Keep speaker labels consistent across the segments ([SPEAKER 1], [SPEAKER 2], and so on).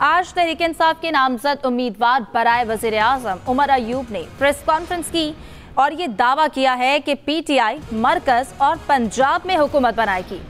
[SPEAKER 1] आज तहरीक इंसाफ के नामजद उम्मीदवार बराए वज़ीर आज़म उमर अयूब ने प्रेस कॉन्फ्रेंस की और ये दावा किया है कि पीटीआई मरकज और पंजाब में हुकूमत बनाएगी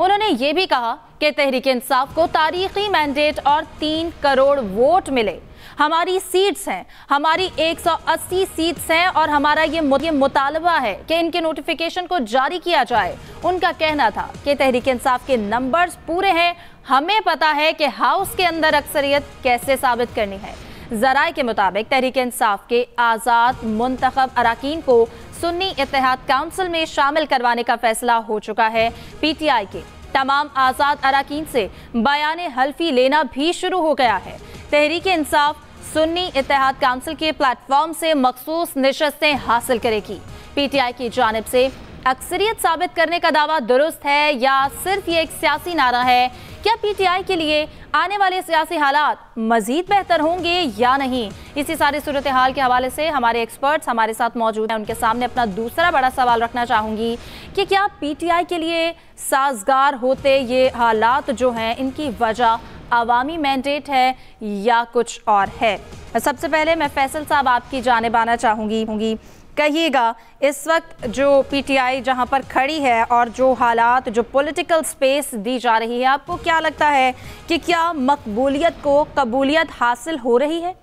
[SPEAKER 1] उन्होंने ये भी कहा कि तहरीक इंसाफ को तारीखी मैंडेट और तीन करोड़ वोट मिले। हमारी सीट्स हैं, हमारी 180 सीट्स हैं और हमारा ये ये मुतालबा है कि इनके नोटिफिकेशन को जारी किया जाए। उनका कहना था कि तहरीक इंसाफ के नंबर्स पूरे हैं हमें पता है कि हाउस के अंदर अक्सरियत कैसे साबित करनी है। जराए के मुताबिक तहरीक इंसाफ के आज़ाद मुंतखब अरकान को सुन्नी इतिहाद काउंसिल में शामिल करवाने का फैसला हो चुका है। पीटीआई के तमाम आज़ाद अरकान से बयान हल्फी लेना भी शुरू हो गया है। तहरीक इंसाफ सुन्नी इतिहाद काउंसिल के प्लेटफॉर्म से मखसूस नशस्तें हासिल करेगी। पीटीआई की जानब से अक्सरियत साबित करने का दावा दुरुस्त है या सिर्फ़ ये एक सियासी नारा है? क्या पीटीआई के लिए आने वाले सियासी हालात मजीद बेहतर होंगे या नहीं? इसी सारी सूरत हाल के हवाले से हमारे एक्सपर्ट्स हमारे साथ मौजूद हैं। उनके सामने अपना दूसरा बड़ा सवाल रखना चाहूँगी कि क्या पीटीआई के लिए साजगार होते ये हालात जो हैं, इनकी वजह आवामी मैंडेट है या कुछ और है? सबसे पहले मैं फैसल साहब आपकी जानब आना चाहूँगी, होंगी। कहिएगा, इस वक्त जो पीटीआई जहाँ पर खड़ी है और जो हालात, जो पॉलिटिकल स्पेस दी जा रही है, आपको क्या लगता है कि क्या मकबूलियत को कबूलियत हासिल हो रही है?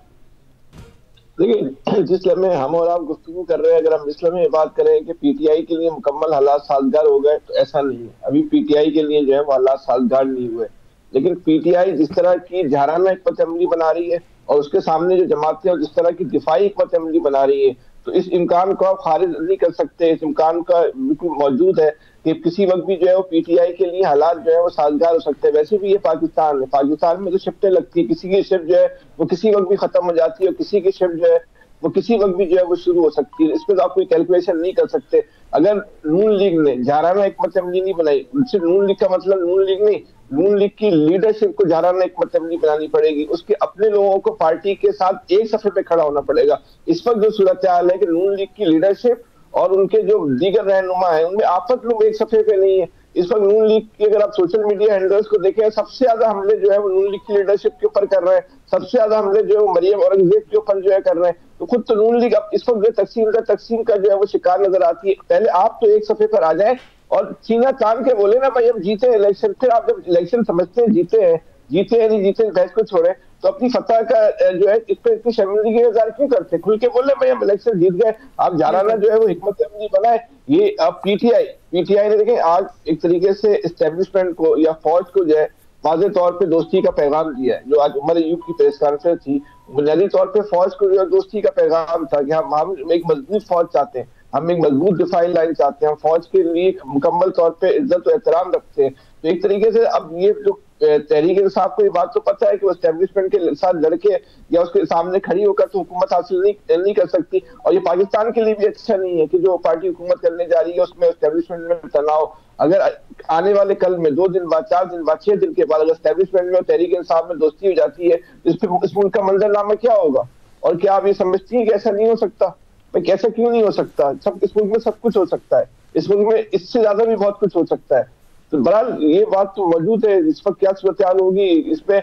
[SPEAKER 2] देखिए, जिस लम्हे हम और आप गुफ्तु कर रहे हैं, अगर हम इस लम्हे बात करें कि पीटीआई के लिए मुकम्मल हालात साजगार हो गए तो ऐसा नहीं है। अभी पीटीआई के लिए जो है, वो हालात साजगार नहीं हुए। लेकिन पीटीआई जिस तरह की झाराना एक अमली बना रही है, और उसके सामने जो जमातें और जिस तरह की दिफाई एक अमली बना रही है तो इस इम्कान को आप खारिज नहीं कर सकते, इस इम्कान का बिल्कुल मौजूद है कि किसी वक्त भी जो है वो पीटीआई के लिए हालात जो है वो साजगार हो सकते हैं। वैसे भी ये पाकिस्तान है। पाकिस्तान में तो शिफ्टें लगती है, किसी की शिफ्ट जो है वो किसी वक्त भी खत्म हो जाती है और किसी की शिफ्ट जो है वो किसी वक्त भी जो है वो शुरू हो सकती है। इस पर तो आप कोई कैलकुलेशन नहीं कर सकते। अगर नून लीग ने, जाराना एक अमली नहीं बनाई सिर्फ़ नून लीग का मतलब नून लीग नहीं नून लीग की लीडरशिप को जाराना एक अमली बनानी पड़ेगी। उसके अपने लोगों को पार्टी के साथ एक सफे पे खड़ा होना पड़ेगा। इस वक्त जो सूरत हाल है कि नून लीग की लीडरशिप और उनके जो दीगर रहनुमा है, उनमें आपस लोग एक सफे पे नहीं है। इस वक्त नून लीग की अगर आप सोशल मीडिया हैंडल्स को देखें, सबसे ज़्यादा हमले जो है वो नून लीग की लीडरशिप के ऊपर कर रहे हैं। सबसे ज़्यादा हमले जो है मरियम औरंगज़ेब के ऊपर जो है कर रहे हैं। तो खुद तो नून लीग अब इस वक्त जो तकसीम का तकसीम का जो है वो शिकार नज़र आती है। पहले आप तो एक सफे पर आ जाए और चीना चाँद के बोले ना भाई हम जीते इलेक्शन फिर आप जब इलेक्शन समझते हैं जीते हैं जीते हैं नहीं जीते बहस को छोड़े तो अपनी फतह का जो है इस पर इतनी शर्मिंदगी हज़ार क्यों करते खुल के बोले भाई हम इलेक्शन जीत गए आप जाराना जो है वो हिकमत अमली बनाए ये अब पीटीआई पीटीआई ने देखें आज एक तरीके से इस्टेब्लिशमेंट को या फौज को जो है वाजे तौर पे दोस्ती का पैगाम दिया है जो आज उमर यूब की प्रेस कॉन्फ्रेंस थी बुनियादी तौर पे फौज को जो दोस्ती का पैगाम था कि हम हम एक मज़बूत फौज चाहते हैं। हम एक मज़बूत दिफाई लाइन चाहते हैं फौज के लिए मुकम्मल तौर पर इज़्ज़त और एहतराम रखते हैं। तो एक तरीके से अब ये जो तहरीक इंसाफ को ये बात तो पता है कि वो स्टैब्लिशमेंट के साथ लड़के या उसके सामने खड़ी होकर तो हुकूमत हासिल नहीं नहीं कर सकती। और ये पाकिस्तान के लिए भी अच्छा नहीं है कि जो पार्टी हुकूमत करने जा रही है, उसमें स्टैब्लिशमेंट में तनाव। अगर आने वाले कल में, दो दिन बाद, चार दिन बाद, छह दिन के बाद अगर स्टैब्लिशमेंट में तहरीक इंसाफ में दोस्ती हो जाती है इस पर उनका मंजरनामा क्या होगा? और क्या आप ये समझती है कि ऐसा नहीं हो सकता? भाई कैसा क्यों नहीं हो सकता? सब इस मुल्क में सब कुछ हो सकता है। इस मुल्क में इससे ज़्यादा भी बहुत कुछ हो सकता है। तो बहरहाल ये बात तो मौजूद है। इस वक्त क्या सूरत होगी? इसमें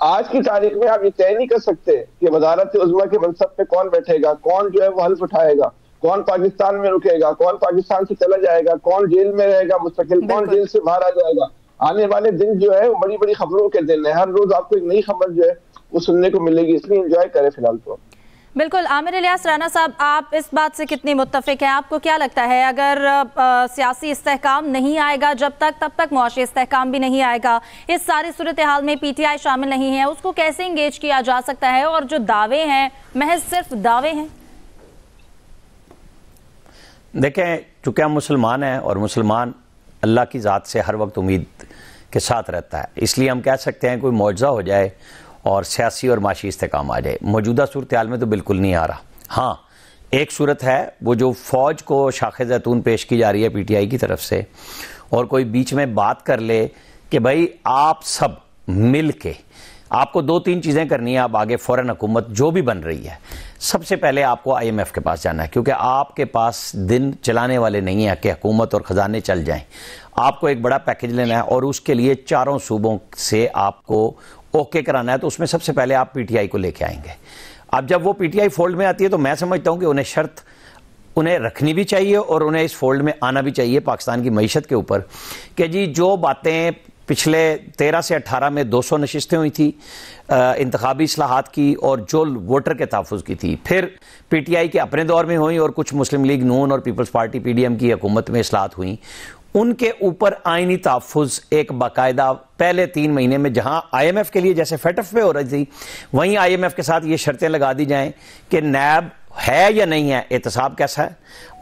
[SPEAKER 2] आज की तारीख में आप ये तय नहीं कर सकते कि वजारत उजमा के मनसब पे कौन बैठेगा कौन जो है वो हल्फ उठाएगा कौन पाकिस्तान में रुकेगा कौन पाकिस्तान से चला जाएगा कौन जेल में रहेगा मुस्तकिल कौन जेल से बाहर आ जाएगा। आने वाले दिन जो है वो बड़ी बड़ी खबरों के दिन है। हर रोज आपको एक नई खबर जो है वो सुनने को मिलेगी। इसलिए इंजॉय करें फ़िलहाल तो।
[SPEAKER 1] बिल्कुल, आमिर इलियास राना साहब, आप इस बात से कितनी मुतफिक हैं? आपको क्या लगता है, अगर सियासी इस्तेकाम नहीं आएगा जब तक, तब तक मुआशी इस्तेकाम भी नहीं आएगा? इस सारी सूरत हाल में पीटीआई शामिल नहीं है, उसको कैसे इंगेज किया जा सकता है? और जो दावे हैं, महज सिर्फ़ दावे हैं?
[SPEAKER 3] देखें, चूँकि हम मुसलमान हैं और मुसलमान अल्लाह की ज़ात से हर वक्त उम्मीद के साथ रहता है, इसलिए हम कह सकते हैं कोई मुआवजा हो जाए और सियासी और माशी इस्तेकाम आ जाए। मौजूदा सूरत हाल में तो बिल्कुल नहीं आ रहा। हाँ एक सूरत है, वो जो फ़ौज को शाख जैतून पेश की जा रही है पी टी आई की तरफ़ से, और कोई बीच में बात कर ले कि भाई आप सब मिल के, आपको दो तीन चीज़ें करनी है, आप आगे फ़ौरन हुकूमत जो भी बन रही है, सबसे पहले आपको आई एम एफ़ के पास जाना है, क्योंकि आपके पास दिन चलाने वाले नहीं हैं कि हुकूमत और ख़जाने चल जाएँ। आपको एक बड़ा पैकेज लेना है, और उसके लिए चारों सूबों से आपको ओके कराना है तो उसमें सबसे पहले आप पीटीआई को लेके आएँगे। अब जब वो पीटीआई फोल्ड में आती है तो मैं समझता हूँ कि उन्हें शर्त, उन्हें रखनी भी चाहिए और उन्हें इस फोल्ड में आना भी चाहिए पाकिस्तान की मीशत के ऊपर कि जी, जो बातें पिछले तेरह से अट्ठारह में दो सौ नशस्तें हुई थी इंतबी असलाहत की और जो वोटर के तहफ़ की थी, फिर पी टी आई के अपने दौर में हुई और कुछ मुस्लिम लीग नून और Peoples Party P D M की हुकूमत में असलाहत हुई। उनके ऊपर आइनी तहफ़ एक बाकायदा पहले तीन महीने में, जहाँ आईएमएफ के लिए जैसे फेटफ पे हो रही थी, वहीं आईएमएफ के साथ ये शर्तें लगा दी जाएँ कि नैब है या नहीं है, एहतसाब कैसा है?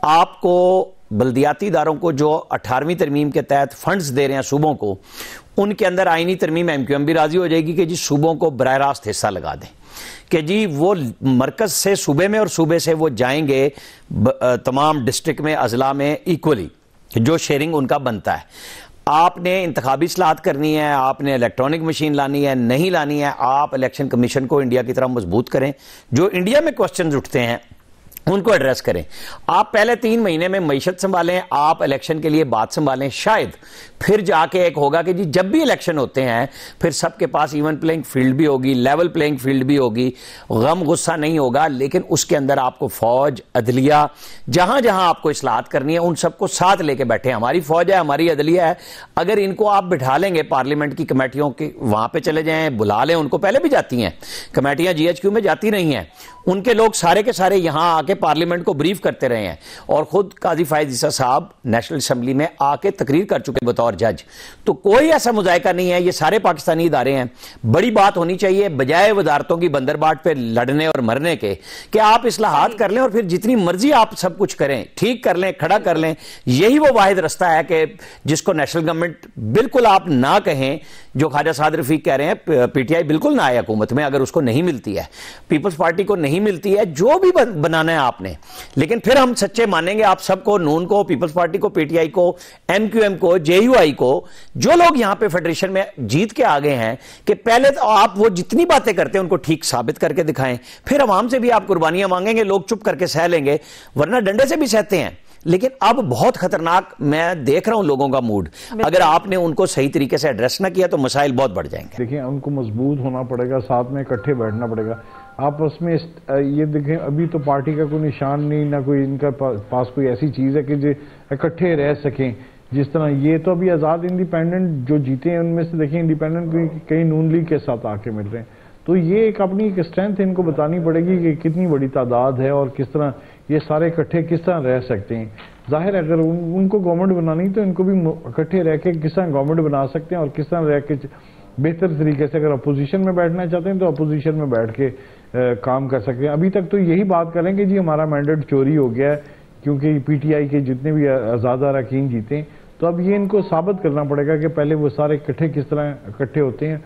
[SPEAKER 3] आपको बल्दियाती इदारों को जो अठारहवीं तरमीम के तहत फंड्स दे रहे हैं सूबों को, उनके अंदर आईनी तरमीम एम क्यू एम भी राज़ी हो जाएगी कि जी सूबों को बर रास्त हिस्सा लगा दें। कि जी वो मरकज से सूबे में और सूबे से वो जाएँगे तमाम डिस्ट्रिक्ट में, अजला में इक्वली जो शेयरिंग उनका बनता है। आपने इंतबी सलाहत करनी है, आपने इलेक्ट्रॉनिक मशीन लानी है, नहीं लानी है, आप इलेक्शन कमीशन को इंडिया की तरह मज़बूत करें। जो इंडिया में क्वेश्चन उठते हैं उनको एड्रेस करें। आप पहले तीन महीने में मीशत संभालें, आप इलेक्शन के लिए बात संभालें, शायद फिर जाके एक होगा कि जी, जब भी इलेक्शन होते हैं, फिर सबके पास इवन प्लेइंग फ़ील्ड भी होगी लेवल प्लेइंग फ़ील्ड भी होगी। गम, गुस्सा नहीं होगा, लेकिन उसके अंदर आपको फौज, अदलिया जहाँ जहाँ आपको इसलाहत करनी है, उन सबको साथ लेके बैठे हमारी फौज है, हमारी अदलिया है। अगर इनको आप बिठा लेंगे पार्लियामेंट की कमेटियों के, वहाँ पर चले जाएँ, बुला लें, उनको पहले भी जाती हैं। कमेटियाँ जीएचक्यू में जाती नहीं है। उनके लोग सारे के सारे यहाँ आके पार्लियामेंट को ब्रीफ करते रहे हैं और खुद काजी फायद ईसा साहब नेशनल असम्बली में आके तकरीर कर चुके बतौर जज। तो कोई ऐसा मुजायका नहीं है ये सारे पाकिस्तानी इदारे हैं। बड़ी बात होनी चाहिए बजाय वजारतों की बंदरबाट पे लड़ने और मरने के कि आप इसलाहत कर लें और फिर जितनी मर्ज़ी आप सब कुछ करें ठीक कर लें खड़ा कर लें यही वो वाहिद रास्ता है कि जिसको नेशनल गवर्नमेंट बिल्कुल आप ना कहें जो ख्वाजा साद रफीक कह रहे हैं पीटीआई बिल्कुल ना आए हुकूमत में अगर उसको नहीं मिलती है। पीपल्स पार्टी को नहीं मिलती है जो भी बनाना है आपने। लेकिन फिर हम सच्चे मानेंगे आप सबको नून को पीपल्स पार्टी को पीटीआई को एमक्यूएम को जेयूआई को जो लोग यहाँ पे फेडरेशन में जीत के आ गए हैं कि पहले तो आप वो जितनी बातें करते हैं उनको ठीक साबित करके दिखाएँ। फिर अवाम से भी आप कुर्बानियाँ मांगेंगे लोग चुप करके सह लेंगे वरना डंडे से भी सहते हैं। लेकिन अब बहुत खतरनाक मैं देख रहा हूँ लोगों का मूड अगर आपने उनको सही तरीके से एड्रेस ना किया तो मसाइल बहुत बढ़ जाएँगे।
[SPEAKER 4] देखिए उनको मज़बूत होना पड़ेगा साथ में इकट्ठे बैठना पड़ेगा। आपस में ये देखें अभी तो पार्टी का कोई निशान नहीं ना कोई इनका पास कोई ऐसी चीज़ है कि जो इकट्ठे रह सकें। जिस तरह ये तो अभी आज़ाद इंडिपेंडेंट जो जीते हैं उनमें से देखें इंडिपेंडेंट कई नून लीग के साथ आके मिल रहे हैं। तो ये एक अपनी एक स्ट्रेंथ इनको बतानी पड़ेगी कि कितनी बड़ी तादाद है और किस तरह ये सारे इकट्ठे किस तरह रह सकते हैं। ज़ाहिर अगर उन, उनको गवर्नमेंट बनानी तो इनको भी इकट्ठे रह के किस तरह गवर्नमेंट बना सकते हैं और किस तरह रह के बेहतर तरीके से अगर अपोजिशन में बैठना चाहते हैं तो अपोजिशन में बैठ के आ, काम कर सकते हैं। अभी तक तो यही बात करें कि जी हमारा मैंडेट चोरी हो गया है क्योंकि पीटीआई के जितने भी आज़ाद अरकान जीते तो अब ये इनको साबित करना पड़ेगा कि पहले वो सारे इकट्ठे किस तरह इकट्ठे होते हैं।